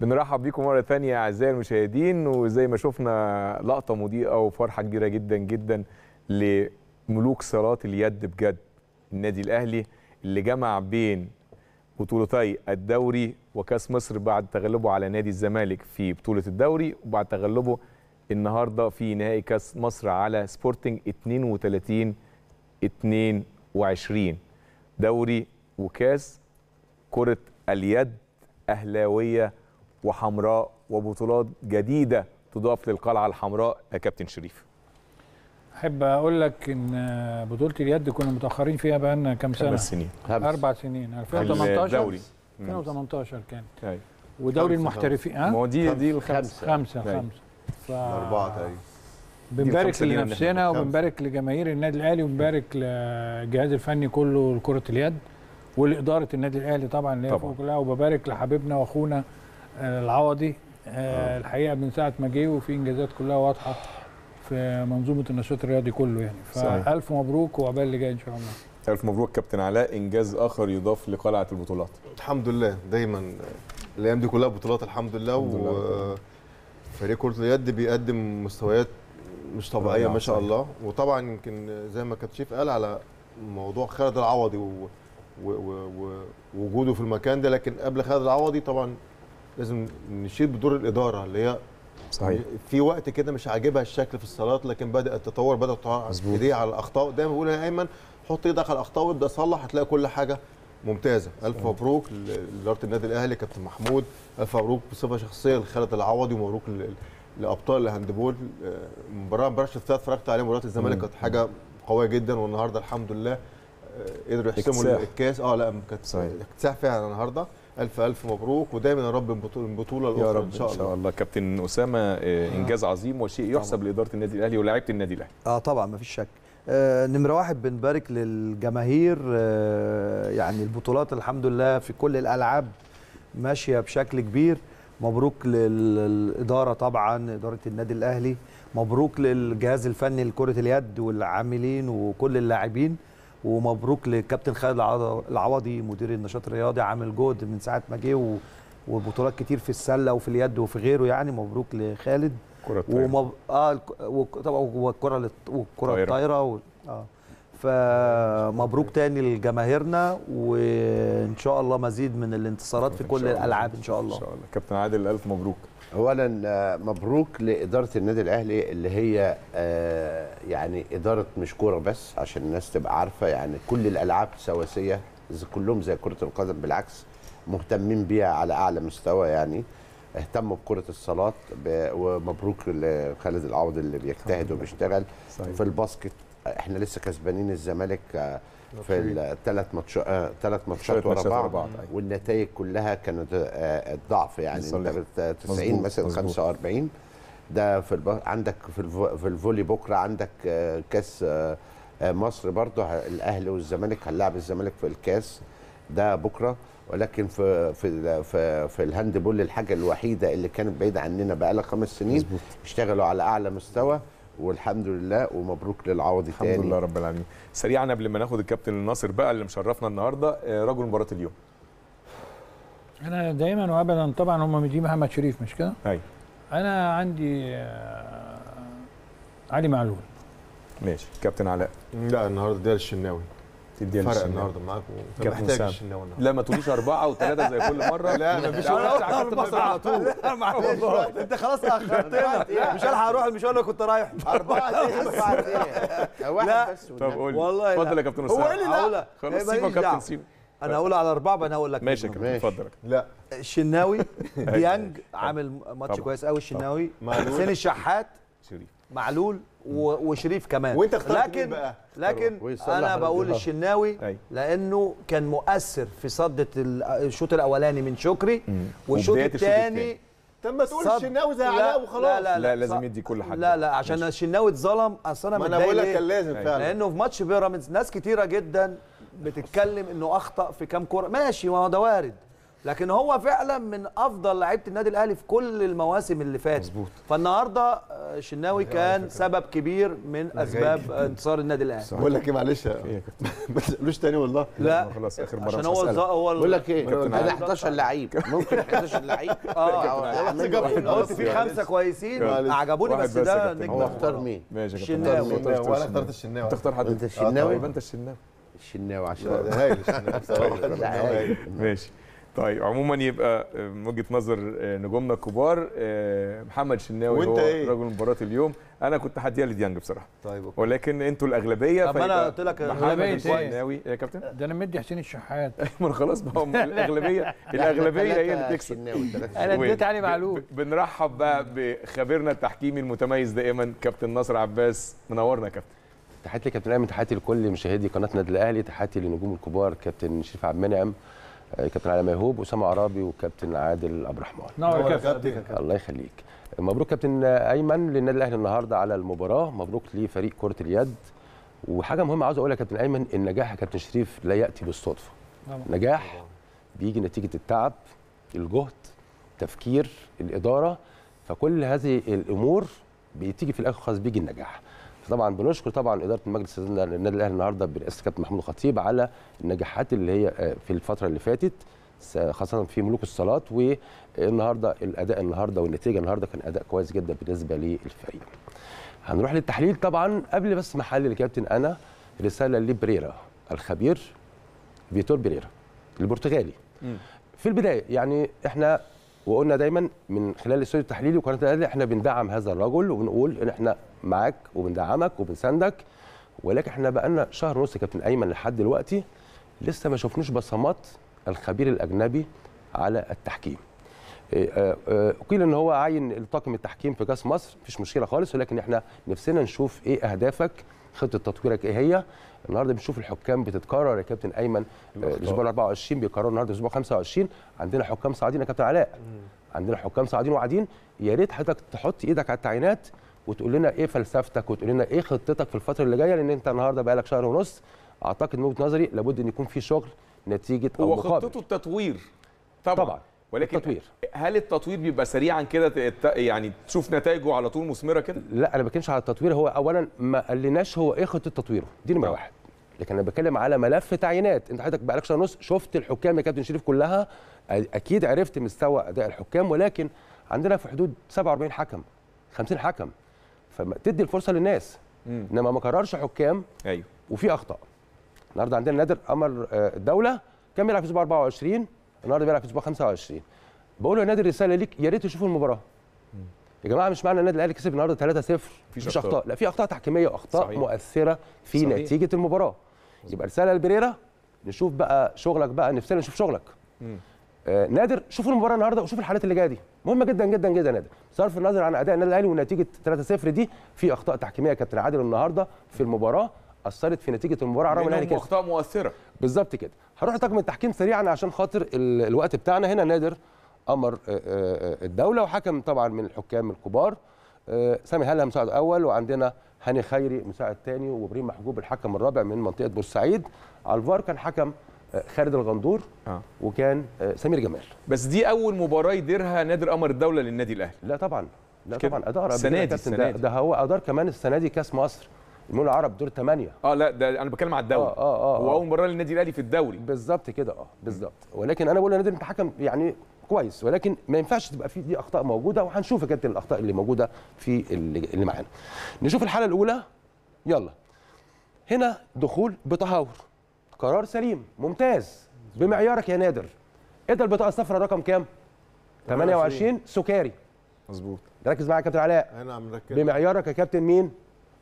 بنرحب بيكم مرة تانية أعزائي المشاهدين وزي ما شفنا لقطة مضيئة وفرحة كبيرة جدا جدا لملوك صالات اليد بجد النادي الأهلي اللي جمع بين بطولتي الدوري وكأس مصر بعد تغلبه على نادي الزمالك في بطولة الدوري وبعد تغلبه النهارده في نهائي كأس مصر على سبورتنج 32 22 دوري وكأس كرة اليد أهلاوية وحمراء وبطولات جديدة تضاف للقلعة الحمراء يا كابتن شريف. أحب أقول لك إن بطولة اليد كنا متأخرين فيها بقى لنا كام سنة؟ خمس. سنين. أربع سنين 2018 الدوري 2018 كان أيوة. ودوري المحترفين ما ها هو دي دي الخمسة. خمسة أيوة. خمسة. ف... أربعة تقريبا. بنبارك لنفسنا. وبنبارك لجماهير النادي الأهلي وبنبارك للجهاز الفني كله لكرة اليد ولإدارة النادي الأهلي طبعا اللي هي طبعاً. فوق كلها. وببارك لحبيبنا وأخونا العوضي. آه، الحقيقة من ساعة ما جه وفي إنجازات كلها واضحة في منظومة النشاط الرياضي كله يعني. صحيح. فالف مبروك وعقبال اللي جاي إن شاء الله. ألف مبروك كابتن علاء. إنجاز آخر يضاف لقلعة البطولات. الحمد لله. دايما الأيام دي كلها بطولات الحمد لله الحمد لله. وفريق كرة اليد بيقدم مستويات مش طبيعية ما شاء. الله. وطبعا يمكن زي ما كابتن شريف قال على موضوع خالد العوضي و- و- و- و- ووجوده في المكان ده لكن قبل خالد العوضي طبعا لازم نشيد بدور الإدارة اللي هي صحيح في وقت كده مش عاجبها الشكل في الصالات لكن بدأت تتطور بدأت تطور مظبوط. إيديها على الأخطاء دايما بقول يا ايمن حط إيدك على الأخطاء وابدأ صلح هتلاقي كل حاجة ممتازة ألف مبروك لإدارة النادي الأهلي كابتن محمود ألف مبروك بصفة شخصية لخالد العوضي ومبروك لأبطال الهاندبول آه، مباراة امبارح شفتها اتفرجت عليها مباراة الزمالك. كانت حاجة قوية جدا والنهاردة الحمد لله آه، قدروا يحسموا. الكاس آه لا كانت. اكتساح فعلا النهارده ألف ألف مبروك ودايما يا رب البطوله البطوله يا الأخرى رب إن شاء الله. الله. كابتن أسامة آه، إنجاز عظيم وشيء يحسب لإدارة النادي الأهلي ولاعيبة النادي الأهلي. آه طبعا مفيش شك. آه نمرة واحد بنبارك للجماهير. آه يعني البطولات الحمد لله في كل الألعاب ماشية بشكل كبير. مبروك للإدارة طبعا إدارة النادي الأهلي. مبروك للجهاز الفني لكرة اليد والعاملين وكل اللاعبين. ومبروك للكابتن خالد العوضي مدير النشاط الرياضي عامل جهد من ساعة ما جه وبطولات كتير في السلة وفي اليد وفي غيره يعني مبروك لخالد كرة الطايرة. ومب... آه طبعا والكره والكره. الطايرة و... آه فمبروك تاني لجماهيرنا وإن شاء الله مزيد من الانتصارات في كل. الألعاب إن شاء الله إن شاء الله كابتن عادل ألف مبروك اولا آه، مبروك لإدارة النادي الأهلي اللي هي آه، يعني إدارة مش كورة بس عشان الناس تبقى عارفة يعني كل الألعاب سواسية كلهم زي كرة القدم بالعكس مهتمين بيها على أعلى مستوى يعني. اهتموا بكرة الصالات ومبروك لخالد العوض اللي بيجتهد وبيشتغل. في الباسكت إحنا لسه كسبانين الزمالك آه، في الثلاث ماتشات ثلاث ماتشات ثلاث ورا ماتشات ورا بعض بعض، أيوة. والنتائج كلها كانت آه، الضعف يعني. أنت بت- 90 مظبوط، مثلا مظبوط. 45 ده في الب... عندك في الفو... في ال volley بكرة عندك آه، كاس آه، آه، مصر برضه الأهلي والزمالك هنلاعب الزمالك في الكاس ده بكرة ولكن في في في, في ال handball الحاجة الوحيدة اللي كانت بعيدة عننا بقى لها خمس سنين. اشتغلوا على أعلى مستوى والحمد لله ومبروك للعوضي الحمد تاني. لله رب العالمين. سريعا قبل ما ناخد الكابتن الناصر بقى اللي مشرفنا النهارده آه، رجل مباراة اليوم. أنا دايما وابدا طبعا هم مدين محمد شريف مش كده؟ أيوه. أنا عندي آه، علي معلول. ماشي. كابتن علاء. لا النهارده ده الشناوي. تديها فرق. النهارده معاك. انت كابتن محتاج سام. الشناوي النهارده. لا ما تقوليش أربعة وثلاثة زي كل مرة. لا مفيش على طول. أنت خلاص آخرتنا. مش هلحق أروح المشوار اللي كنت رايح. أربعة إيه أربعة إيه واحد بس طب قول لي. والله لا. اتفضل يا كابتن هو أسامة إيه اللي لا؟ خلاص إيه سيبه ماليش كابتن. سيبه أنا هقول على أربعة بقى أنا هقول لك. ماشي يا. كابتن. اتفضل يا كابتن. لا. الشناوي ديانج عامل ماتش. كويس قوي الشناوي. حسين الشحات شريف. معلول. وشريف كمان وانت اخترت مين لكن بقى؟ لكن أنا بقول. الشناوي. لأنه كان مؤثر في صدة ال- الشوط الأولاني من شكري والشوط الثاني طب ما تقول الشناوي زي لا- علاء وخلاص لا لا لا، لازم صد- يدي كل حد. لا لا عشان. الشناوي اتظلم أصل أنا ما أنا بقول لك؟ كان لازم. فعلا لأنه في ماتش بيراميدز ناس كتيرة جدا بتتكلم إنه أخطأ في كام كورة ماشي ما هو ده وارد لكن هو فعلا من أفضل لعيبة النادي الأهلي في كل المواسم اللي فاتت. مظبوط. فالنهاردة آه، الشناوي كان سبب كبير من أسباب انتصار النادي الأهلي. بقول لك إيه معلش. يا كابتن؟ ما تسالوش تاني والله. لا. خلاص آخر مرة عشان هو هو بقول لك إيه كابتن أنا عادل. 11 لعيب. ممكن 11 لعيب. آه النص. قلت في خمسة كويسين. عجبوني بس ده. نجم. هو. اختار مين؟ ماشي يا الشناوي. كابتن الشناوي اخترت وأنا الشناوي. اخترت الشناوي انت اختار حد. أنت آه، الشناوي؟ طيب انت الشناوي الشناوي عشان هايل الشناوي الشناوي. ماشي. طيب عموما يبقى آه، من وجهة نظر آه، نجومنا الكبار آه، محمد شناوي وأنت هو إيه؟ رجل مباراة اليوم. أنا كنت هديها لديانج بصراحة. طيب okay. ولكن أنتوا الأغلبية طب فيبقى قلت لك محمد الأغلبية إيه؟ يا كابتن؟ ده أنا مدي حسين الشحات. ما خلاص ما هو الأغلبية الأغلبية هي اللي تكسب أنا؟ اديت علي ب- معلول بنرحب بقى بخبيرنا التحكيمي المتميز دائما كابتن ناصر عباس. منورنا يا كابتن. تحياتي لكابتن أيمن تحياتي لكل مشاهدي قناه النادي الأهلي تحياتي للنجوم الكبار كابتن شريف عبد المنعم. كابتن علي ميهوب اسامه عرابي وكابتن عادل عبد الرحمن. يا يا كابتن. الله يخليك. مبروك كابتن أيمن للنادي الأهلي النهارده على المباراة. مبروك لفريق كرة اليد. وحاجة مهمة عاوز أقولها يا كابتن أيمن النجاح يا كابتن شريف لا يأتي بالصدفة. طبعا. نجاح بيجي نتيجة التعب الجهد تفكير الإدارة. فكل هذه الأمور بتيجي في الآخر خالص بيجي النجاح. طبعا بنشكر طبعا إدارة المجلس النادي الأهلي النهارده برئاسة كابتن محمود الخطيب على النجاحات اللي هي آه، في الفترة اللي فاتت خاصة في ملوك الصالات والنهاردة الأداء النهارده والنتيجة النهارده كان أداء كويس جدا بالنسبة للفريق. هنروح للتحليل طبعا قبل بس ما أحلل كابتن أنا رسالة لبريرا الخبير فيتور بريرا البرتغالي. في البداية يعني إحنا وقلنا دايما من خلال الاستوديو التحليلي وقناة الأهلي إحنا بندعم هذا الرجل وبنقول إن إحنا معاك وبندعمك وبنساندك. ولكن إحنا بقالنا شهر ونص كابتن أيمن لحد دلوقتي لسه ما شفناش بصمات الخبير الأجنبي على التحكيم. إيه، آه، آه، قيل إن هو عين الطاقم التحكيم في كأس مصر مفيش مشكلة خالص ولكن إحنا نفسنا نشوف إيه أهدافك خطة تطويرك إيه هي. النهارده بنشوف الحكام بتتكرر يا كابتن أيمن آه، الأسبوع ال 24 بيكرروا النهارده الأسبوع 25 عندنا حكام صاعدين يا كابتن علاء. عندنا حكام صاعدين وقاعدين يا ريت حضرتك تحط إيدك على التعيينات وتقول لنا إيه فلسفتك وتقول لنا إيه خطتك في الفترة اللي جاية؟ لأن أنت النهارده بقالك شهر ونص. أعتقد من وجهة نظري لابد إن يكون في شغل نتيجة أو هو مقابل. خطته التطوير. طبعا, طبعا ولكن التطوير. هل التطوير بيبقى سريعا كده يعني تشوف نتائجه على طول مثمرة كده؟ لا أنا ما بتكلمش على التطوير. هو اولا ما قالناش هو إيه خطة تطويره. دي نمرة. واحد. لكن أنا بتكلم على ملف تعيينات. أنت حضرتك بقالك شهر ونص شفت الحكام يا كابتن شريف كلها. أكيد عرفت مستوى أداء الحكام. ولكن عندنا في حدود 47 حكم 50 حكم. فما تدي الفرصة للناس. إنما ما كررش حكام. أيوه. وفي أخطاء. النهارده عندنا نادر أمر آه، الدولة كان بيلعب في أسبوع 24 النهارده بيلعب في أسبوع 25 بقول له يا نادر رسالة ليك يا ريت تشوفوا المباراة. يا جماعة مش معنى النادي الأهلي كسب النهارده 3-0 مفيش أخطاء. أخطاء. لا في أخطاء تحكيمية وأخطاء صحيح. مؤثرة في صحيح. نتيجة المباراة. يبقى رسالة لبريرا نشوف بقى شغلك بقى نفسنا نشوف شغلك. مم. آه نادر شوفوا المباراة النهارده وشوف الحالات اللي جاية دي. مهمة جدا جدا جدا نادر. صرف النظر عن أداء النادي الأهلي ونتيجة 3-0 دي في أخطاء تحكيمية كابتن عادل النهارده في المباراة أثرت في نتيجة المباراة. رغم الأهلي كسب أخطاء مؤثرة. بالظبط كده. هروح لطاقم التحكيم سريعا عشان خاطر ال- الوقت بتاعنا. هنا نادر أمر آه، آه، الدولة وحكم طبعا من الحكام الكبار. سامي هلا مساعد أول؟ وعندنا هاني خيري مساعد ثاني وإبراهيم محجوب الحكم الرابع من منطقة بورسعيد. على الفار كان حكم خالد الغندور آه. وكان آه، سمير جمال. بس دي أول مباراة يديرها نادر قمر الدولة للنادي الأهلي. لا طبعا لا. طبعا. أدار يا دي، ده. ده هو أدار كمان السنة دي كأس مصر. المولى العرب دور الثمانيه آه لا ده أنا بتكلم على الدوري. آه، آه، آه، هو آه. أول مباراة للنادي الأهلي في الدوري. بالظبط كده آه بالظبط. ولكن أنا بقول لنادر انت حكم يعني كويس ولكن ما ينفعش تبقى في دي أخطاء موجودة وهنشوف كابتن الأخطاء اللي موجودة في اللي, اللي معانا. نشوف الحالة الأولى. يلا. هنا دخول بتهور قرار سليم ممتاز بمعيارك يا نادر. ادى البطاقة الصفراء رقم كام؟ 28 سكري مظبوط. ركز معايا يا كابتن علاء. أنا عم ركز. بمعيارك يا كابتن مين؟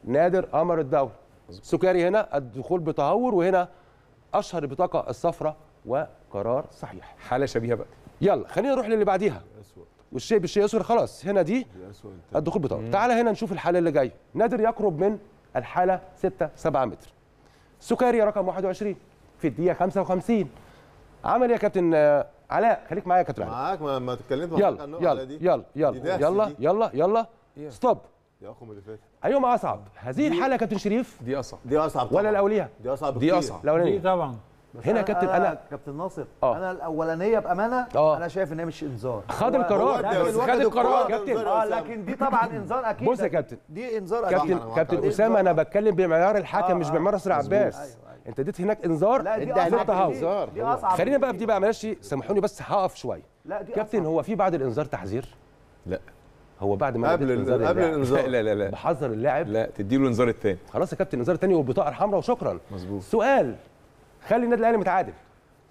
نادر قمر الدولة. سكري هنا الدخول بتهور وهنا أشهر البطاقة الصفراء وقرار صحيح. حالة شبيهة بقى. يلا خلينا نروح للي بعديها. والشيء بالشيء يذكر خلاص هنا دي الدخول بتهور. تعالى هنا نشوف الحالة اللي جاية. نادر يقرب من الحالة 6 7 متر. سكري رقم 21 في الدقيقة 55 عمل يا كابتن آه، علاء خليك معايا يا كابتن علاء. معاك ما ما اتكلمت معاك يلا يلا دي. يلا يلا يلا. يلا يلا. stop. دي أخو اللي فاتت ايهما أصعب. هذه الحالة يا كابتن شريف؟ دي أصعب. دي أصعب ولا. الأولية؟ دي أصعب دي. أصعب. دي الاولانيه طبعا. هنا يا كابتن أنا كابتن ناصر آه. أنا الأولانية بأمانة آه. أنا شايف إن هي مش إنذار. خد القرار. خد القرار. كابتن. آه لكن دي طبعا إنذار أكيد. بص يا كابتن. دي إنذار أكيد. كابتن كابتن. أسامة أنا بتكلم بمعيار الحكم آه، مش. بمعيار نصر عباس أيوة، أيوة. أنت اديت هناك إنذار؟ لا دي إنذار. دي أصعب خلينا بقى في دي بقى معلش سامحوني بس هقف شوية. لا دي كابتن. هو في بعد الإنذار تحذير لا. هو بعد ما قبل اديت ال- قبل الإنذار. لا لا لا بحذر اللاعب. لا تديله الانذار الثاني خلاص يا كابتن إنذار تاني والبطاقة الحمراء وشكرا. مظبوط. سؤال. خلي النادي الاهلي متعادل.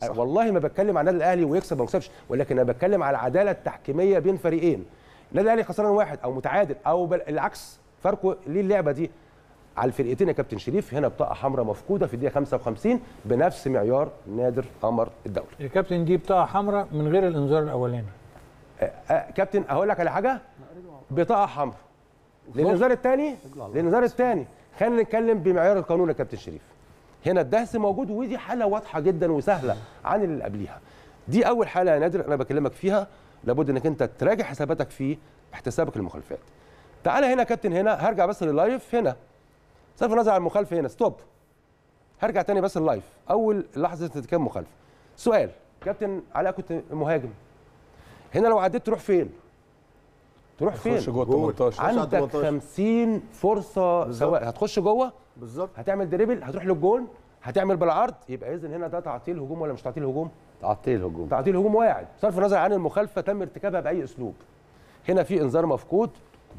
صح. والله ما بتكلم عن النادي الاهلي ويكسب وما يكسبش ولكن أنا بتكلم على العداله التحكيميه بين فريقين. النادي الاهلي خسران واحد أو متعادل أو بل العكس فرقه ليه اللعبه دي؟ على الفرقتين يا كابتن شريف هنا بطاقه حمراء مفقوده في الدقيقه 55 بنفس معيار نادر قمر الدولي يا كابتن دي بطاقة حمراء من غير الإنذار الأولاني. آه، آه، كابتن أقول لك على حاجة؟ بطاقة حمراء. للإنذار الثاني للإنذار الثاني خلينا نتكلم بمعيار القانون يا كابتن شريف. هنا الدهس موجود ودي حالة واضحة جدا وسهلة عن اللي قبليها. دي أول حالة يا نادر أنا بكلمك فيها. لابد إنك أنت تراجع حساباتك في احتسابك للمخالفات. تعالى هنا يا كابتن هنا هرجع بس لل live هنا. صرف النظر عن المخالفة هنا. stop. هرجع تاني بس ال live أول لحظة ارتكاب مخالفة. سؤال. كابتن علاء كنت مهاجم. هنا لو عديت تروح فين؟ تروح فين؟ جوه جول. 18 على عندك 18. 50 فرصة. سواء. هتخش جوه؟ بالظبط. هتعمل دريبل هتروح للجون هتعمل بالعرض يبقى اذا هنا ده تعطيل هجوم ولا مش تعطيل هجوم؟ تعطيل هجوم. تعطيل هجوم واعد. بصرف النظر عن المخالفة تم ارتكابها بأي أسلوب. هنا في انذار مفقود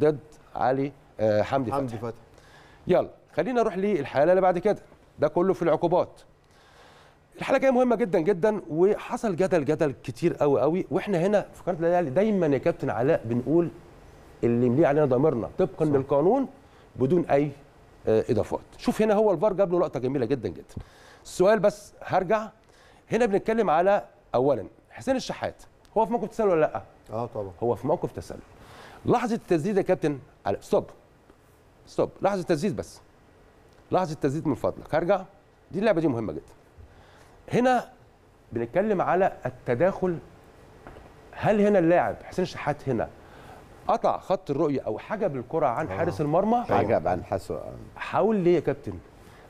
ضد علي آه، حمدي فتحي. حمدي فتحي. يلا خلينا نروح للحالة اللي بعد كده. ده كله في العقوبات. الحالة جاية مهمة جدا جدا وحصل جدل جدل كتير قوي قوي وإحنا هنا في قناة الأهلي دايما يا كابتن علاء بنقول اللي يمليه علينا ضميرنا طبقا للقانون بدون أي إضافات. شوف هنا هو الفار جاب له لقطه جميلة جدا جدا. السؤال بس هرجع. هنا بنتكلم على اولا حسين الشحات. هو في موقف تسلل ولا لأ؟ آه طبعا. هو في موقف تسلل. لحظة التسديد يا كابتن علاء stop stop لحظة تسديد بس. لحظة تسديد من فضلك. هرجع. دي اللعبة دي مهمة جدا. هنا بنتكلم على التداخل. هل هنا اللاعب حسين الشحات هنا قطع خط الرؤية أو حجب الكرة عن حارس المرمى. عجب عن حسو حاول ليه يا كابتن؟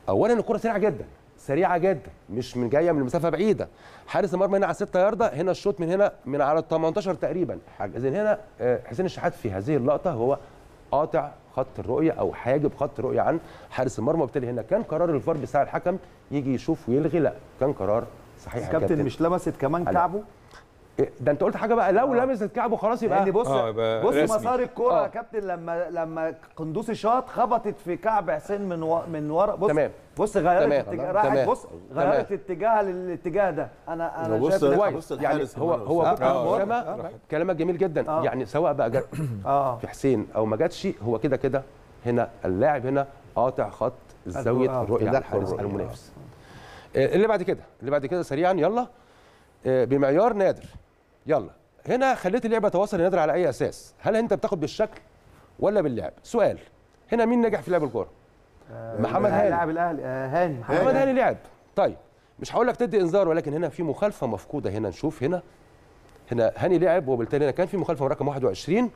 اولا الكرة سريعة جدا سريعة جدا مش من جاية من مسافة بعيدة. حارس المرمى هنا على 6 ياردة هنا الشوط من هنا من على ال 18 تقريبا اذا هنا آه، حسين الشحات في هذه اللقطة هو قاطع خط الرؤية أو حاجب خط الرؤية عن حارس المرمى. وبالتالي هنا كان قرار الفار بتاع الحكم يجي يشوف ويلغي. لا كان قرار صحيح كابتن مش لمست كمان كعبه؟ ده انت قلت حاجة بقى لو لمست كعبه خلاص يبقى يعني بص آه، يبقى بص رسمي. مسار الكورة آه. يا كابتن لما لما قندوسي شاط خبطت في كعب حسين من و... من ورا بص تمام. بص غيرت تمام. اتجاه تمام. راحت بص تمام. غيرت اتجاهها للاتجاه ده أنا أنا بص- شايف بص يعني هو. هو آه، آه، أسامة آه. كلامك جميل جدا آه. يعني سواء بقى جت آه في حسين أو ما جاتش هو كده كده هنا اللاعب هنا قاطع خط زاوية آه، الرؤيه ده على الحارس. المنافس آه، اللي بعد كده اللي بعد كده سريعا يلا آه، بمعيار نادر يلا. هنا خليت اللعبة تواصل نادر على أي أساس؟ هل أنت بتاخد بالشكل ولا باللعب؟ سؤال. هنا مين نجح في لعب الكورة؟ محمد هاني. لاعب الأهلي. آه، هاني. محمد هاني لعب. طيب مش هقول لك تدي إنذار ولكن هنا في مخالفة مفقودة. هنا نشوف هنا. هنا هاني لعب وبالتالي هنا كان في مخالفة من رقم 21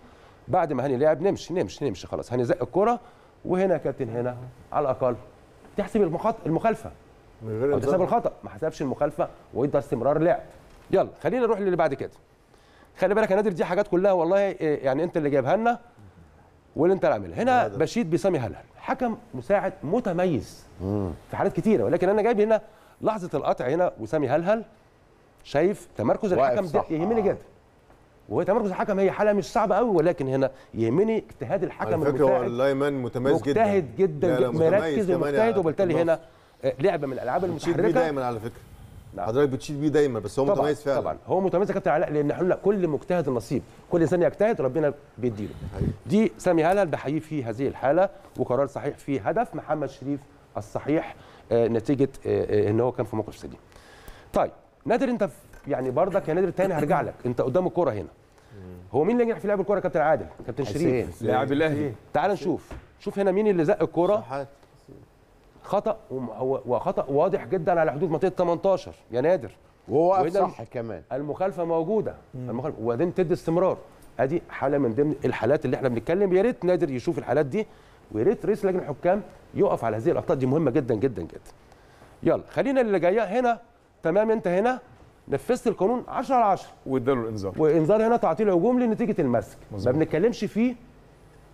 بعد ما هاني لعب نمشي نمشي نمشي خلاص. هاني زق الكره وهنا كابتن هنا على الأقل. تحسب المخالفة. من غير إنذار. الخطأ. ما حسبش المخالفة وادى استمرار لعب. يلا خلينا نروح للي بعد كده. خلي بالك يا نادر دي حاجات كلها والله إيه، يعني انت اللي جايبها لنا واللي انت اللي عاملها. هنا. بشيد بسامي هلهل حكم مساعد متميز في حالات كتيرة ولكن أنا جايب هنا لحظة القطع هنا وسامي هلهل شايف تمركز الحكم ده. يهمني. جدا. وهو تمركز الحكم هي حالة مش صعبة قوي ولكن هنا يهمني اجتهاد الحكم فكرة هو اللايمان متميز جدا. مجتهد جدا, جدا مركز ومجتهد وبالتالي هنا آه، لعبة من الألعاب المتحركة. دايما على فكرة. نعم. حضرتك بتشيد بيه دايما بس هو طبعا متميز فعلا. طبعا. هو متميز يا كابتن علاء لأن إحنا كل مجتهد نصيب كل إنسان يجتهد ربنا بيديله. دي سامي هلال بحييه في هذه الحالة وقرار صحيح في هدف محمد شريف الصحيح آه، نتيجة آه، آه، إن هو كان في موقف سليم. طيب نادر أنت يعني برضك يا نادر تاني هرجع لك. أنت قدام الكورة هنا. هو مين اللي نجح في لعب الكورة كابتن عادل؟ كابتن شريف. لاعب الاهلي تعال نشوف. شوف هنا مين اللي زق الكورة. خطأ وم- هو وخطا واضح جدا على حدود منطقة 18 يا نادر. وهو واقف صح كمان. المخالفة موجودة. المخالفة. وبعدين تدي استمرار. أدي حالة من ضمن الحالات اللي إحنا بنتكلم. يا ريت نادر يشوف الحالات دي ويا ريت رئيس لجنة الحكام يقف على هذه الأخطاء. دي مهمة جدا جدا جدا. يلا خلينا اللي جاية. هنا تمام أنت هنا. نفذت القانون 10 على 10 واداله الإنذار. وإنذار هنا تعطيل هجوم لنتيجة المسك. ما. بنتكلمش فيه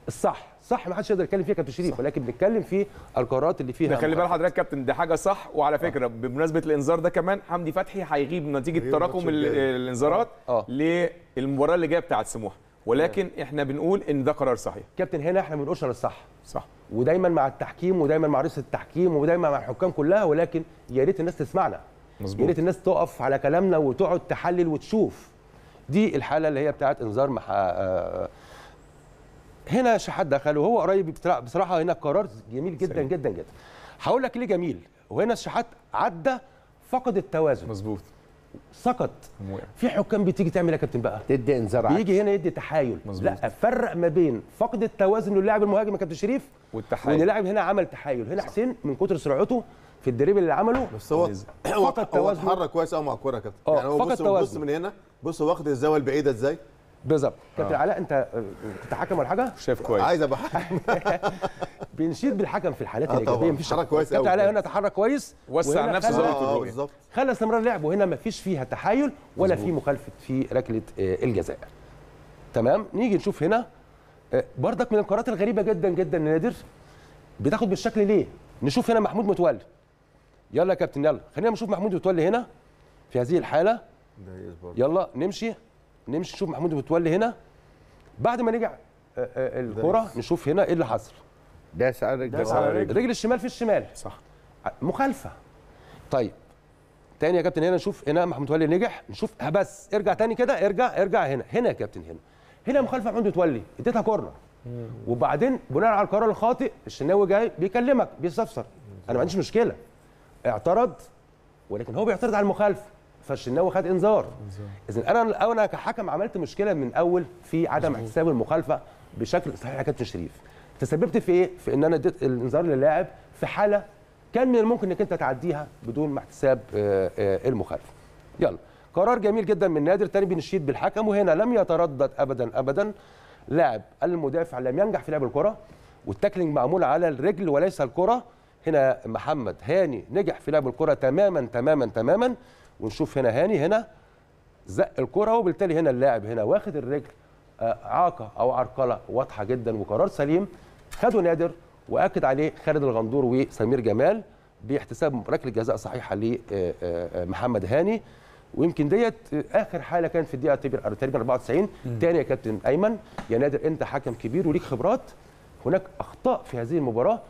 الصح صح ما حدش يقدر يتكلم فيها كابتن شريف ولكن بنتكلم في القرارات اللي فيها. ده خلي بال مخالفة. حضرتك كابتن دي حاجة صح وعلى فكرة بمناسبة الإنذار ده كمان حمدي فتحي هيغيب نتيجة تراكم. الإنذارات آه. للمباراة اللي جاية بتاعة سموحة. ولكن إحنا بنقول إن ده قرار صحيح. كابتن هنا إحنا ما بنقولش على الصح صح. ودايما مع التحكيم ودايما مع رئيس التحكيم ودايما مع الحكام كلها ولكن يا ريت الناس تسمعنا. يا مظبوط ريت الناس تقف على كلامنا وتقعد تحلل وتشوف. دي الحالة اللي هي بتاعت إنذار مح... هنا شحات دخل وهو قريب بصراحه هنا قرار جميل جدا سليم. جدا جدا هقول لك ليه جميل وهنا الشحات عدى فقد التوازن مظبوط سقط. في حكام بتيجي تعمل إيه يا كابتن بقى تدي انذار. بيجي هنا يدي تحايل مظبوط. لا فرق ما بين فقد التوازن للاعب المهاجم يا كابتن شريف وإن والتحايل اللاعب هنا عمل تحايل هنا حسين من كتر سرعته في الدريبل اللي عمله بس هو. هو فقد هو توازنه. اتحرك كويس قوي مع الكورة يا كابتن آه، يعني هو فقد بص بص. من هنا بص واخد الزاوية البعيدة إزاي بالظبط. كابتن علاء انت آه، تتحكم ولا حاجة؟ شايف كويس. عايز أبقى بنشيد بالحكم في الحالات آه الإيجابية. مفيش اتحرك كويس كابتن قوي علاء هنا تحرك كويس وسع نفسه زاوية آه آه الرؤية. بالظبط. خلى استمرار لعب وهنا مفيش فيها تحايل ولا في مخالفة في ركلة آه، الجزاء. تمام؟ نيجي نشوف هنا آه، بردك من القرارات الغريبة جدا جدا نادر. بتاخد بالشكل ليه؟ نشوف هنا محمود متولي. يلا يا كابتن يلا. خلينا نشوف محمود متولي هنا في هذه الحالة. يلا نمشي. نمشي نشوف محمود متولي هنا. بعد ما رجع آه، آه، الكرة نشوف هنا إيه اللي حصل. داس على رجله داس على رجله. الرجل الشمال في الشمال. صح. مخالفة. طيب تاني يا كابتن هنا نشوف هنا محمود متولي نجح. نشوف بس ارجع تاني كده ارجع ارجع هنا. هنا يا كابتن هنا. هنا مخالفة محمود متولي. اديتها كورنر. وبعدين بناء على القرار الخاطئ الشناوي جاي بيكلمك بيستفسر. أنا ما عنديش مشكلة. اعترض ولكن هو بيعترض على المخالفة. فالشناوي خد إنذار. اذا أنا أنا كحكم عملت مشكلة من أول في عدم احتساب المخالفة بشكل صحيح يا كابتن شريف تسببت في إيه؟ في إن أنا اديت الإنذار للاعب في حالة كان من الممكن إنك أنت تعديها بدون ما احتساب آه، آه، المخالفة. يلا. قرار جميل جدا من نادر تاني بنشيد بالحكم وهنا لم يتردد ابدا ابدا. لاعب المدافع لم ينجح في لعب الكرة والتاكلينج معمول على الرجل وليس الكرة. هنا محمد هاني نجح في لعب الكرة تماما تماما تماما. ونشوف هنا هاني هنا زق الكرة وبالتالي هنا اللاعب هنا واخد الرجل آه، اعاقه أو عرقلة واضحة جدا وقرار سليم خده نادر وأكد عليه خالد الغندور وسمير جمال باحتساب ركلة جزاء صحيحة لمحمد هاني. ويمكن ديت آه، آخر حالة كانت في الدقيقة تقريبا تقريبا 94 تاني يا كابتن أيمن يا نادر أنت حكم كبير وليك خبرات. هناك أخطاء في هذه المباراة.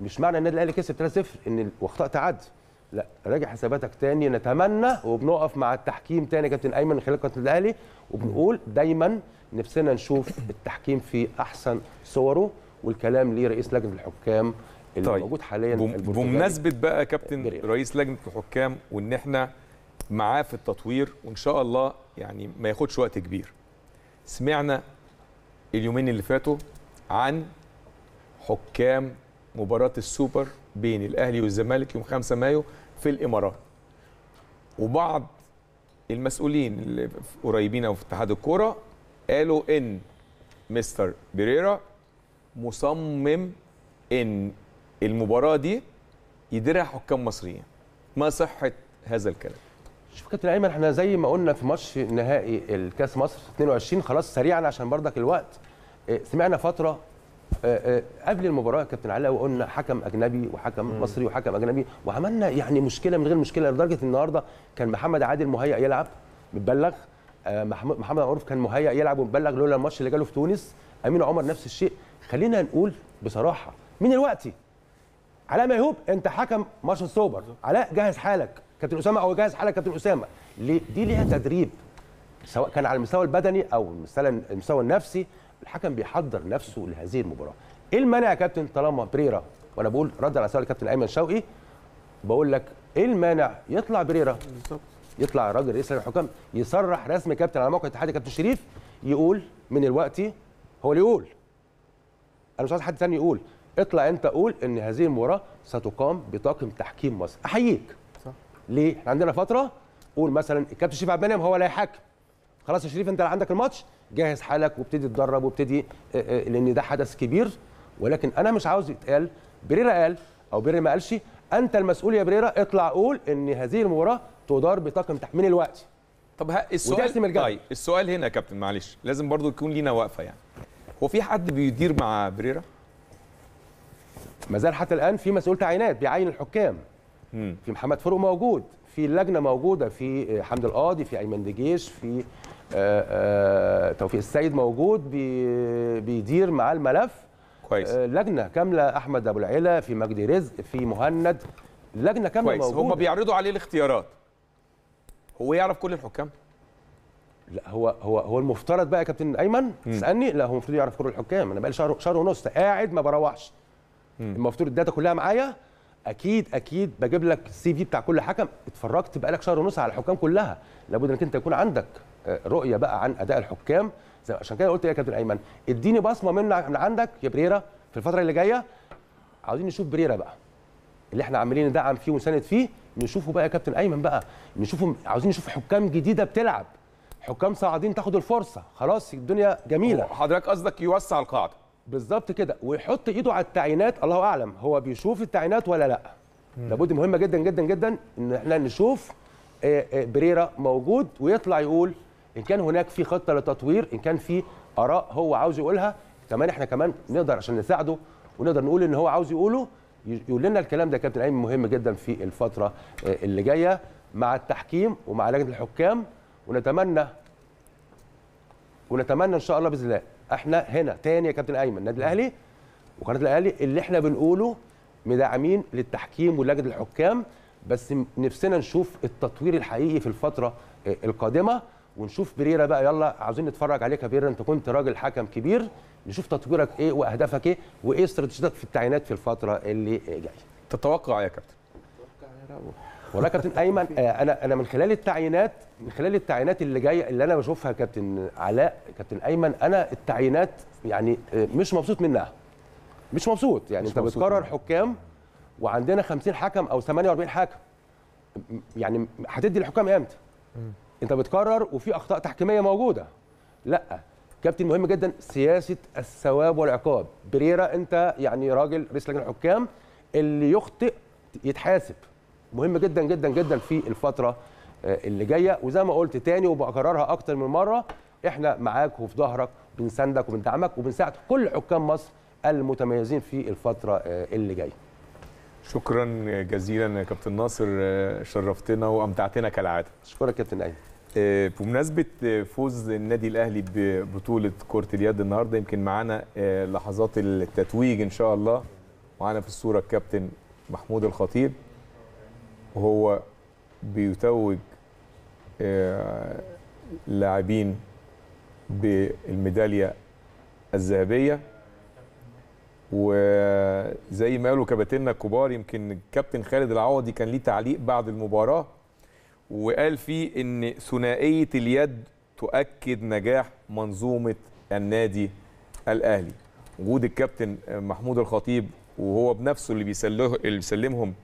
مش معنى النادي الأهلي كسب 3-0 إن وأخطاء تعدي لا راجع حساباتك تاني نتمنى وبنقف مع التحكيم تاني كابتن أيمن من خلال قناه الأهلي وبنقول دايما نفسنا نشوف التحكيم في أحسن صوره والكلام لرئيس لجنة الحكام اللي طيب. موجود حاليا بم-. بمناسبة بقى كابتن بريرا. رئيس لجنة الحكام وإن إحنا معاه في التطوير وإن شاء الله يعني ما ياخدش وقت كبير سمعنا اليومين اللي فاتوا عن حكام مباراة السوبر بين الأهلي والزمالك يوم 5 مايو في الإمارات. وبعض المسؤولين اللي قريبين في اتحاد الكورة قالوا إن مستر بيريرا مصمم إن المباراة دي يديرها حكام مصريين. ما صحة هذا الكلام؟ شوف كابتن أيمن إحنا زي ما قلنا في ماتش نهائي الكاس مصر 22 خلاص سريعا عشان برضك الوقت. آه، سمعنا فترة قبل المباراة كابتن علاء وقلنا حكم أجنبي وحكم مصري وحكم أجنبي وعملنا يعني مشكلة من غير مشكلة لدرجة النهارده كان محمد عادل مهيأ يلعب متبلغ آه، محمد معروف كان مهيأ يلعب ومبلغ لولا الماتش اللي جاله في تونس أمين عمر نفس الشيء. خلينا نقول بصراحة من الوقت علاء ميهوب أنت حكم ماتش السوبر علاء جهز حالك. كابتن أسامة أو جهز حالك كابتن أسامة. ليه؟ دي ليها تدريب سواء كان على المستوى البدني أو المستوى النفسي. الحكم بيحضر نفسه لهذه المباراة. إيه المانع يا كابتن طالما بيريرا؟ وأنا بقول رد على سؤال الكابتن أيمن شوقي بقول لك إيه المانع يطلع بريرا؟ يطلع راجل رئيس الحكام يصرح رسمي كابتن على موقع الاتحاد كابتن شريف يقول من الوقت هو اللي يقول. أنا مش عايز حد ثاني يقول. اطلع أنت قول إن هذه المباراة ستقام بطاقم تحكيم مصر. أحييك. صح. ليه؟ إحنا عندنا فترة قول مثلا الكابتن شريف عبد المنعم هو اللي هيحكم خلاص يا شريف انت عندك الماتش جهز حالك وابتدي تدرب وابتدي آه، آه، لأن ده حدث كبير ولكن أنا مش عاوز يتقال بريرا قال أو بريرا ما قالش أنت المسؤول يا بريرا اطلع قول إن هذه المباراة تدار بطاقم تحميل الوقت طب ها السؤال. طيب السؤال هنا يا كابتن معلش لازم برضو يكون لينا وقفة يعني هو في حد بيدير مع بريرا ما زال حتى الآن في مسؤول تعيينات بيعين الحكام. في محمد فاروق موجود في اللجنه موجودة في حمد القاضي في أيمن دجيش في آه، آه، توفيق السيد موجود بي- بيدير معاه الملف. كويس. آه، لجنة كاملة أحمد أبو العلا في مجدي رزق في مهند. لجنة كاملة كويس. هم موجوده بيعرضوا عليه الاختيارات. هو يعرف كل الحكام؟ لا هو هو هو المفترض بقى يا كابتن أيمن. تسالني لا هو المفروض يعرف كل الحكام. أنا بقى لي شهر شهر ونص قاعد ما بروحش. المفروض ال data كلها معايا. أكيد أكيد بجيب لك ال CV بتاع كل حكم. اتفرجت بقالك شهر ونص على الحكام كلها. لابد إنك أنت يكون عندك آه، رؤية بقى عن أداء الحكام. زي عشان كده قلت يا كابتن أيمن؟ اديني بصمة من عندك يا بريرا في الفترة اللي جاية. عاوزين نشوف بريرا بقى. اللي إحنا عمالين ندعم فيه ونساند فيه نشوفه بقى يا كابتن أيمن بقى. نشوفه عاوزين نشوف حكام جديدة بتلعب. حكام صاعدين تاخد الفرصة. خلاص الدنيا جميلة. حضرتك قصدك يوسع القاعدة. بالظبط كده. ويحط ايده على التعيينات الله أعلم هو بيشوف التعيينات ولا لأ. لابد مهمه جدا جدا جدا إن إحنا نشوف آه، آه، بريرا موجود ويطلع يقول إن كان هناك في خطة لتطوير إن كان في آراء هو عاوز يقولها كمان إحنا كمان نقدر عشان نساعده ونقدر نقول إن هو عاوز يقوله يقول لنا الكلام ده كابتن أيمن مهم جدا في الفترة آه، اللي جاية مع التحكيم ومع لجنة الحكام. ونتمنى ونتمنى إن شاء الله بإذن الله إحنا هنا تاني يا كابتن ايمن النادي الاهلي وقناة الاهلي اللي إحنا بنقوله مدعمين للتحكيم ولجنة الحكام بس نفسنا نشوف التطوير الحقيقي في الفترة آه، القادمة ونشوف بريرا بقى يلا عاوزين نتفرج عليك يا بريرا انت كنت راجل حكم كبير نشوف تطويرك إيه واهدافك إيه وايه استراتيجيتك في التعيينات في الفترة اللي جاية. تتوقع يا كابتن؟ والله يا كابتن أيمن آه، أنا أنا من خلال التعيينات من خلال التعيينات اللي جاية اللي أنا بشوفها كابتن علاء كابتن أيمن أنا التعيينات يعني آه، مش مبسوط منها. مش مبسوط يعني مش أنت مبسوط بتقرر منها. حكام وعندنا 50 حكم أو 48 حكم. يعني هتدي الحكام إمتى؟ أنت بتقرر وفي أخطاء تحكيمية موجودة. لأ كابتن مهم جدا سياسة الثواب والعقاب. بريرا أنت يعني راجل رئيس لجنة الحكام اللي يخطئ يتحاسب. مهم جدا جدا جدا في الفترة آه، اللي جاية. وزي ما قلت تاني وبكررها أكتر من مرة إحنا معاك وفي ظهرك بنساندك وبندعمك وبنساعد كل حكام مصر المتميزين في الفترة آه، اللي جاية. شكرا جزيلا يا كابتن ناصر آه، شرفتنا وأمتعتنا كالعادة. أشكرك كابتن ايمن بمناسبة آه، فوز النادي الأهلي ببطولة كرة اليد النهاردة يمكن معانا لحظات التتويج إن شاء الله. معانا في الصورة الكابتن محمود الخطيب. وهو بيتوج آه، لاعبين بالميدالية الذهبية. وزي ما قالوا كباتننا الكبار يمكن الكابتن خالد العوضي كان ليه تعليق بعد المباراة وقال فيه إن ثنائية اليد تؤكد نجاح منظومة النادي الأهلي. وجود الكابتن محمود الخطيب وهو بنفسه اللي بيسلمهم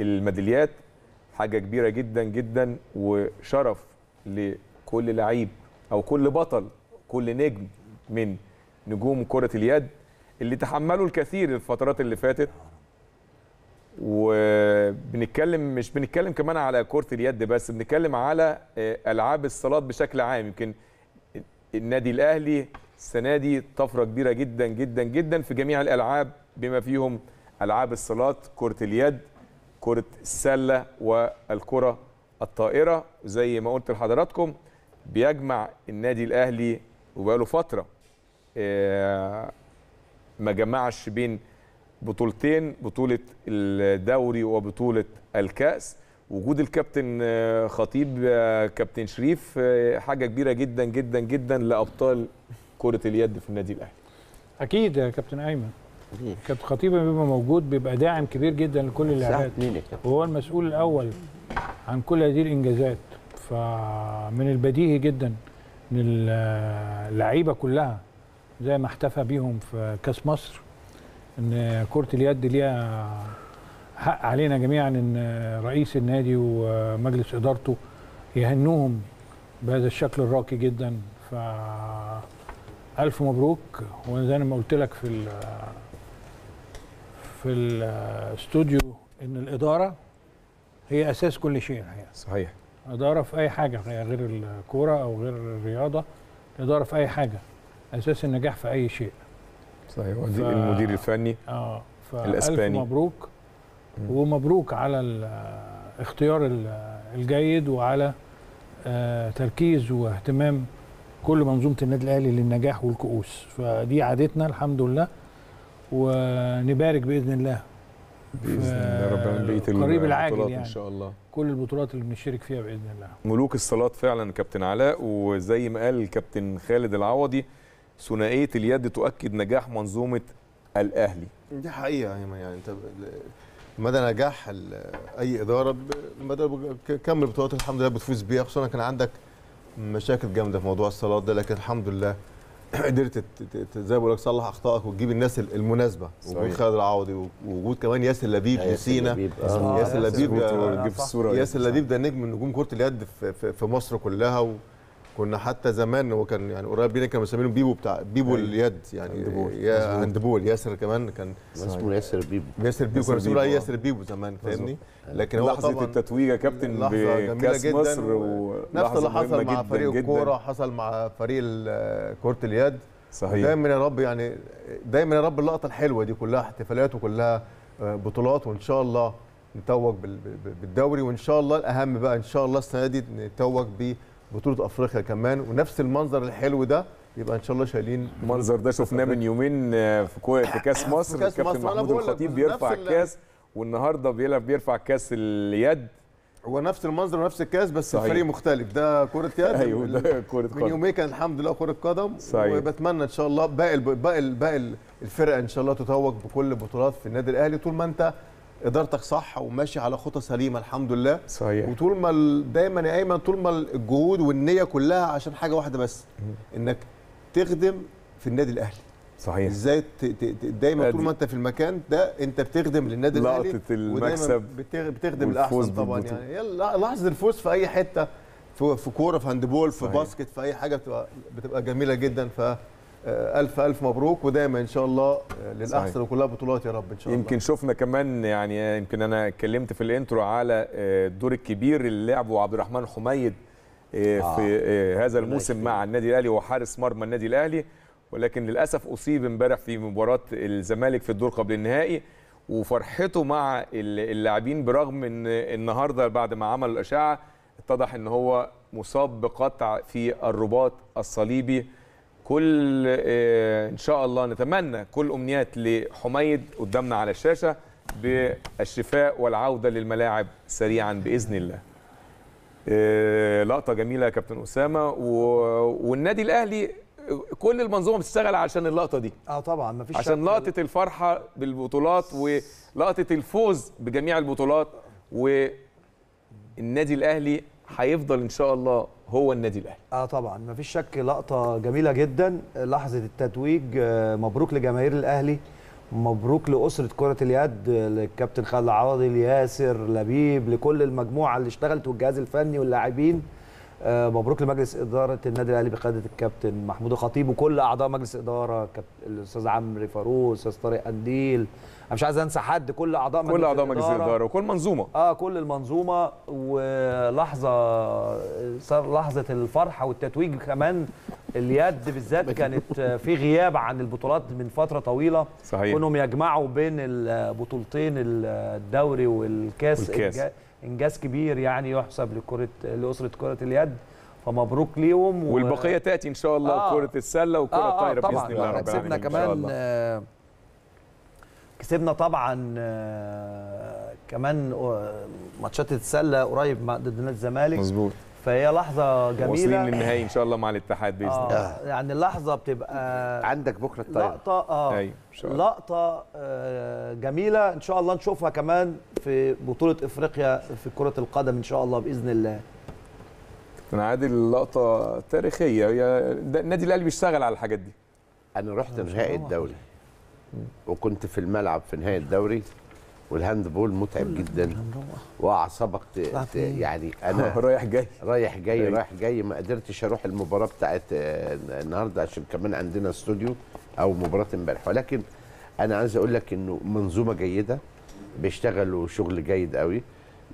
الميداليات حاجة كبيرة جدا جدا وشرف لكل لعيب أو كل بطل كل نجم من نجوم كرة اليد اللي تحملوا الكثير الفترات اللي فاتت. وبنتكلم مش بنتكلم كمان على كرة اليد بس بنتكلم على آه، ألعاب الصالات بشكل عام. يمكن النادي الأهلي السنة دي طفرة كبيرة جدا جدا جدا في جميع الألعاب بما فيهم ألعاب الصالات كرة اليد كرة السلة والكرة الطائرة. زي ما قلت لحضراتكم بيجمع النادي الأهلي وبقاله فترة آه، ما جمعش بين بطولتين بطولة الدوري وبطولة الكأس. وجود الكابتن آه، خطيب آه، كابتن شريف حاجة كبيرة جدا جدا جدا لأبطال كرة اليد في النادي الأهلي. أكيد يا كابتن أيمن. كابتن خطيب بيبقى موجود بيبقى داعم كبير جدا لكل اللاعبات وهو المسؤول الأول عن كل هذه الإنجازات. فمن البديهي جدا إن اللعيبة كلها زي ما احتفى بيهم في كأس مصر إن كرة اليد ليها حق علينا جميعا إن رئيس النادي ومجلس إدارته يهنوهم بهذا الشكل الراقي جدا. ف ألف مبروك. وزي ما قلت لك في في الاستوديو إن الإدارة هي أساس كل شيء الحقيقة. صحيح. إدارة في أي حاجة غير الكورة أو غير الرياضة الإدارة في أي حاجة. أساس النجاح في أي شيء. صحيح. ف- المدير الفني آه فألف الأسباني. مبروك. مم. ومبروك على الاختيار ال- الجيد وعلى آه، تركيز واهتمام كل منظومة النادي الأهلي للنجاح والكؤوس. فدي عادتنا الحمد لله. ونبارك بإذن الله بإذن الله ربنا بقيه قريب العاجل البطولات يعني. ان شاء الله. كل البطولات اللي بنشارك فيها بإذن الله. ملوك الصالات فعلا كابتن علاء وزي ما قال الكابتن خالد العوضي ثنائية اليد تؤكد نجاح منظومة الأهلي. دي حقيقة يعني أنت مدى نجاح أي إدارة مدى كم البطولات الحمد لله بتفوز بيها خصوصا كان عندك مشاكل جامدة في موضوع الصالات ده لكن الحمد لله قدرت زي ما بقول لك تصلح أخطائك وتجيب الناس ال- المناسبة وجود. خالد العوضي ووجود كمان ياسر لبيب نسينا لبيب، آه، آه. ياسر لبيب ياسر لبيب ده نجم من نجوم كرة اليد في مصر كلها وكنا حتى زمان هو كان يعني قريب بينا كانوا مسمينه بيبو بتاع بيبو أيوة. اليد يعني. handball. يا مظبوط. handball ياسر كمان كان اسمه ياسر بيبو. ياسر بيبو. عليه بيبو، ياسر بيبو زمان فاهمني؟ لكن هو لحظة التتويج يا كابتن لحظة جميلة بكاس مصر و- نفس اللي حصل مع فريق الكورة حصل مع فريق كرة اليد. صحيح. دايما يا رب يعني دايما يا رب اللقطة الحلوة دي كلها احتفالات وكلها آه، بطولات وإن شاء الله نتوج بال- بال- بالدوري وإن شاء الله الأهم بقى إن شاء الله السنة دي نتوج ببطوله أفريقيا كمان ونفس المنظر الحلو ده يبقى إن شاء الله شايلين المنظر ده شفناه من يومين آه، في في كأس مصر الكابتن محمود الخطيب بيرفع ال- الكاس والنهارده بيلعب بيرفع كاس اليد. هو نفس المنظر ونفس الكاس بس صحيح. الفريق مختلف. ده كرة يد أيوه ده كرة من قدم. يومين كان الحمد لله كرة قدم. صحيح. وبتمنى إن شاء الله باقي باقي باقي ال- الفرق إن شاء الله تتوج بكل البطولات في النادي الأهلي. طول ما أنت إدارتك صح وماشي على خطى سليمة الحمد لله. صحيح. وطول ما دايما يا إيمن طول ما الجهود والنية كلها عشان حاجة واحدة بس إنك تخدم في النادي الأهلي. صحيح. إزاي ت- ت- ت- دايما طول ما أنت في المكان ده أنت بتخدم للنادي الأهلي ودايما المكسب بتخدم الأحسن طبعا. يعني. لحظه الفوز في أي حتة في كورة في handball في صحيح. basket في أي حاجة بتبقى بتبقى جميلة جدا. ف ألف ألف مبروك ودايما إن شاء الله آه، للأحسن صحيح. وكلها بطولات يا رب إن شاء الله يمكن شفنا كمان يعني يمكن أنا اتكلمت في الإنترو على آه، الدور الكبير اللي لعبه عبد الرحمن حميد آه، آه. في آه، هذا الموسم. مع النادي الأهلي وحارس مرمى النادي الأهلي ولكن للأسف أصيب امبارح في مباراة الزمالك في الدور قبل النهائي وفرحته مع ال- اللاعبين برغم إن النهارده بعد ما عمل الأشعة اتضح إن هو مصاب بقطع في الرباط الصليبي كل آه، إن شاء الله نتمنى كل أمنيات لحميد قدامنا على الشاشة بالشفاء والعودة للملاعب سريعا بإذن الله. آه، لقطة جميلة يا كابتن أسامة و... والنادي الأهلي كل المنظومة بتشتغل عشان اللقطة دي آه طبعا مفيش عشان. لقطة الفرحة بالبطولات ولقطة الفوز بجميع البطولات والنادي الأهلي هيفضل إن شاء الله هو النادي الأهلي. آه طبعا. مفيش شك لقطة جميلة جدا. لحظة التتويج آه، مبروك لجماهير الأهلي. مبروك لأسرة كرة اليد آه، للكابتن خالد العوضي لياسر لبيب لكل المجموعة اللي اشتغلت والجهاز الفني واللاعبين. مبروك لمجلس إدارة النادي الأهلي بقيادة الكابتن محمود الخطيب وكل أعضاء مجلس إدارة الأستاذ عمرو فاروق الأستاذ طارق قنديل. أنا مش عايز أنسى حد كل أعضاء مجلس كل أعضاء مجلس الإدارة. وكل منظومة. آه كل المنظومة ولحظة صار لحظة الفرحة والتتويج كمان اليد بالذات كانت في غياب عن البطولات من فترة طويلة. صحيح. كونهم يجمعوا بين البطولتين الدوري والكاس, والكاس. إنجاز كبير يعني يحسب لكره لأسرة كرة اليد فمبروك ليهم و- والبقية تأتي إن شاء الله آه. كرة السلة وكرة آه، آه، الطايره طبعا. باذن الله رب كسبنا كمان آه، كسبنا طبعا آه، كمان آه، ماتشات السلة قريب مع ضد نادي الزمالك. مظبوط. فهي لحظة واصلين جميله للنهائي إن شاء الله مع الاتحاد بإذن الله. آه يعني اللحظة بتبقى عندك بكرة الطايره لقطة آه أيوه إن شاء الله. لقطة آه جميلة. إن شاء الله نشوفها كمان في بطولة إفريقيا في كرة القدم إن شاء الله بإذن الله. كابتن عادل لقطه تاريخية. هي النادي الأهلي بيشتغل على الحاجات دي. أنا رحت نهائي الدوري. وكنت في الملعب في نهائي الدوري. وال handball متعب جدا. وأعصابك يعني أنا رايح جاي. رايح جاي. رايح. جاي. ما قدرتش أروح المباراة بتاعت آه، النهارده عشان كمان عندنا استوديو أو مباراة امبارح. ولكن أنا عايز أقول لك إنه منظومة جيدة بيشتغلوا شغل جيد قوي.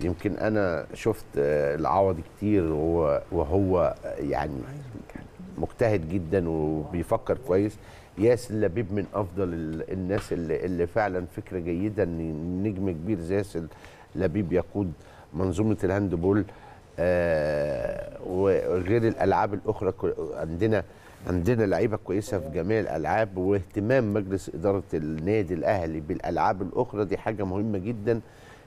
يمكن أنا شفت آه، العوضي كتير وهو يعني مجتهد جدا وبيفكر كويس. ياسر لبيب من أفضل ال- الناس اللي, اللي فعلا فكرة جيدة إن نجم كبير زي ياسر لبيب يقود منظومة الهاندبول آه وغير الألعاب الأخرى عندنا عندنا لعيبة كويسة في جميع الألعاب واهتمام مجلس إدارة النادي الأهلي بالألعاب الأخرى دي حاجة مهمة جدا.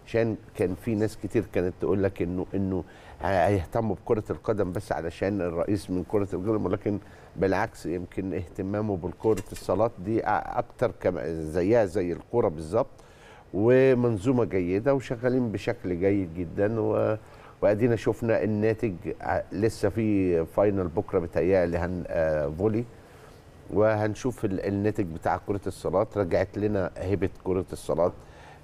عشان كان في ناس كتير كانت تقول لك انه إنه هيهتموا بكرة القدم بس علشان الرئيس من كرة القدم ولكن بالعكس يمكن اهتمامه بالكرة الصالات دي كما زيها زي الكوره بالظبط ومنظومة جيدة وشغالين بشكل جيد جدا و وأدينا شفنا الناتج لسه في final بكرة بتهيألي هن آه volley وهنشوف ال- الناتج بتاع كرة الصالات رجعت لنا هيبة كرة الصالات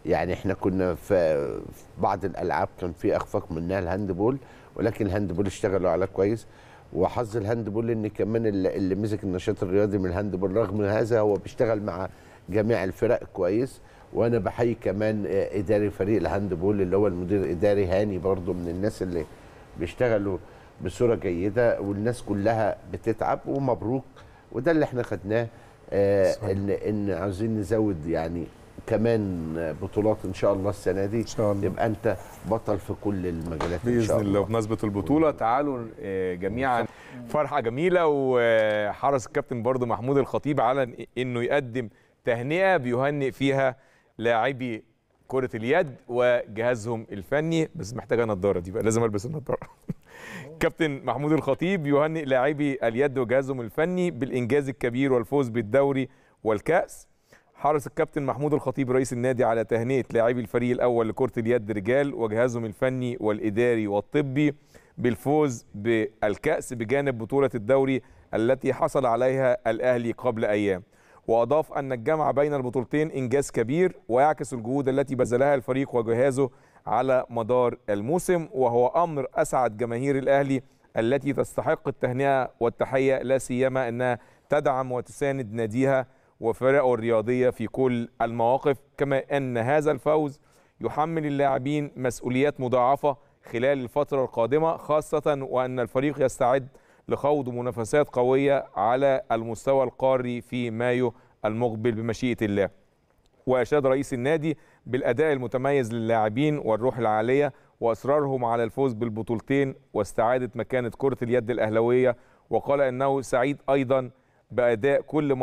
يعني إحنا كنا في في بعض الألعاب كان في أخفاق منها ال handball ولكن ال handball اشتغلوا على كويس. وحظ ال handball إن كمان اللي اللي مسك النشاط الرياضي من ال handball رغم هذا هو بيشتغل مع جميع الفرق كويس وأنا بحيي كمان إداري فريق الهاندبول اللي هو المدير الإداري هاني برضو من الناس اللي بيشتغلوا بصورة جيدة والناس كلها بتتعب ومبروك وده اللي إحنا خدناه آه. ان إن عاوزين نزود يعني كمان بطولات إن شاء الله السنة دي. إن شاء الله. يبقى أنت بطل في كل المجالات إن بإذن شاء الله. الله. بمناسبة البطولة تعالوا آه، جميعا. فرحة جميلة وحرص الكابتن برضو محمود الخطيب على إنه يقدم تهنئة بيهنئ فيها لاعبي كرة اليد وجهازهم الفني. بس محتاجة نظاره دي بقى لازم ألبس النظاره كابتن محمود الخطيب يهنئ لاعبي اليد وجهازهم الفني بالإنجاز الكبير والفوز بالدوري والكأس. حرص الكابتن محمود الخطيب رئيس النادي على تهنئة لاعبي الفريق الأول لكرة اليد رجال وجهازهم الفني والإداري والطبي بالفوز بالكأس بجانب بطولة الدوري التي حصل عليها الأهلي قبل أيام. وأضاف أن الجمع بين البطولتين إنجاز كبير ويعكس الجهود التي بذلها الفريق وجهازه على مدار الموسم وهو أمر أسعد جماهير الأهلي التي تستحق التهنئة والتحية لا سيما إنها تدعم وتساند ناديها وفرقه الرياضية في كل المواقف كما أن هذا الفوز يحمل اللاعبين مسؤوليات مضاعفة خلال الفترة القادمة خاصة وأن الفريق يستعد لخوض منافسات قوية على المستوى القاري في مايو المقبل بمشيئة الله. وأشاد رئيس النادي بالأداء المتميز للاعبين والروح العالية وأصرارهم على الفوز بالبطولتين واستعادة مكانة كرة اليد الأهلاوية وقال إنه سعيد أيضا بأداء كل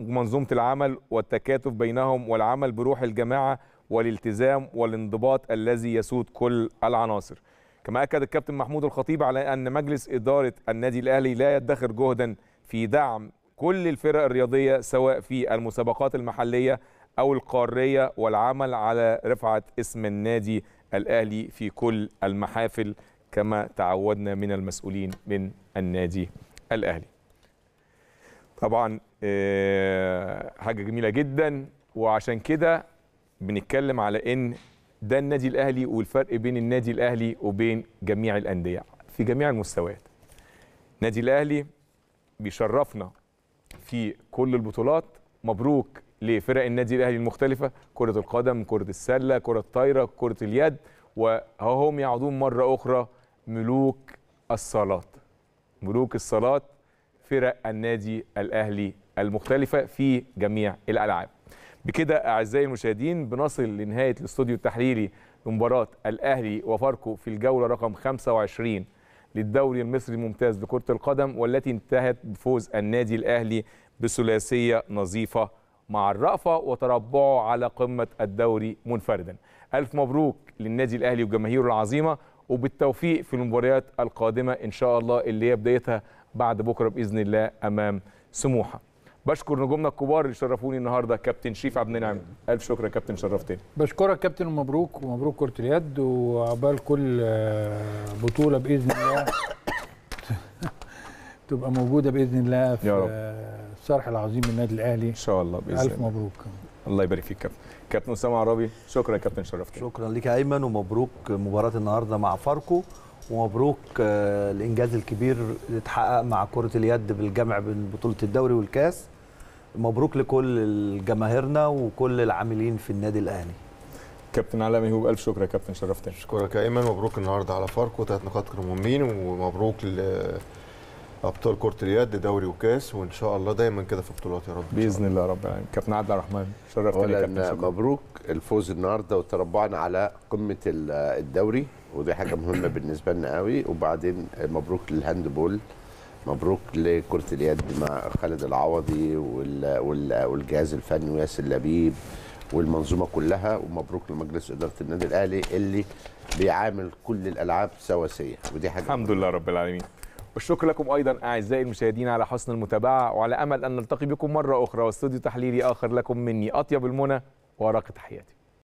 منظومة العمل والتكاتف بينهم والعمل بروح الجماعة والالتزام والانضباط الذي يسود كل العناصر كما أكد الكابتن محمود الخطيب على أن مجلس إدارة النادي الأهلي لا يدخر جهدا في دعم كل الفرق الرياضية سواء في المسابقات المحلية أو القارية والعمل على رفعة اسم النادي الأهلي في كل المحافل كما تعودنا من المسؤولين من النادي الأهلي. طبعا آه، حاجة جميلة جدا. وعشان كده بنتكلم على إن ده النادي الأهلي والفرق بين النادي الأهلي وبين جميع الأندية في جميع المستويات. النادي الأهلي بيشرفنا في كل البطولات. مبروك لفرق النادي الأهلي المختلفة كرة القدم كرة السلة كرة الطايرة كرة اليد. وهم يعودون مرة أخرى ملوك الصالات. ملوك الصالات فرق النادي الأهلي المختلفة في جميع الألعاب. بكده أعزائي المشاهدين بنصل لنهاية الاستوديو التحليلي لمباراة الأهلي وفاركو في الجولة رقم 25 للدوري المصري الممتاز لكرة القدم والتي انتهت بفوز النادي الأهلي بثلاثية نظيفة مع الرأفة وتربعه على قمة الدوري منفردا. ألف مبروك للنادي الأهلي وجماهيره العظيمة وبالتوفيق في المباريات القادمة إن شاء الله اللي هي بدايتها بعد بكرة بإذن الله أمام سموحة. بشكر نجومنا الكبار اللي شرفوني النهارده كابتن شريف عبد النعم ألف شكر يا كابتن شرفتني. بشكرك كابتن ومبروك ومبروك كرة اليد وعقبال كل آه، بطولة بإذن الله تبقى موجودة بإذن الله في يا رب. آه، الصرح العظيم للنادي الأهلي. إن شاء الله بإذن ألف الله. مبروك. الله يبارك فيك كابتن. كابتن أسامة عربي شكرا يا كابتن شرفتني. شكرا لك يا أيمن ومبروك مباراة النهارده مع فاركو. ومبروك آه، الإنجاز الكبير اللي اتحقق مع كرة اليد بالجمع بين بطولة الدوري والكاس. مبروك لكل جماهيرنا وكل العاملين في النادي الأهلي. كابتن علاء ميهوب الف شكر يا كابتن شرفتنا اشكرك يا ايمن مبروك النهارده على فاركو ثلاث نقاط مهمين ومبروك لابطال كرة اليد دوري وكاس وإن شاء الله دايما كده في بطولات يا رب. بإذن الله. رب. العالمين كابتن عادل عبد الرحمن شرفتني يا كابتن مبروك الفوز النهارده وتربعنا على قمة ال- الدوري. ودي حاجة مهمة بالنسبة لنا قوي. وبعدين مبروك للهاندبول. مبروك لكرة اليد مع خالد العوضي وال- وال- والجهاز الفني وياسر لبيب والمنظومة كلها. ومبروك لمجلس إدارة النادي الأهلي اللي بيعامل كل الألعاب سواسيه ودي حاجة الحمد لله رب العالمين. والشكر لكم أيضا أعزائي المشاهدين على حسن المتابعة. وعلى أمل أن نلتقي بكم مرة أخرى. واستوديو تحليلي آخر لكم مني أطيب المنى. وارق تحياتي.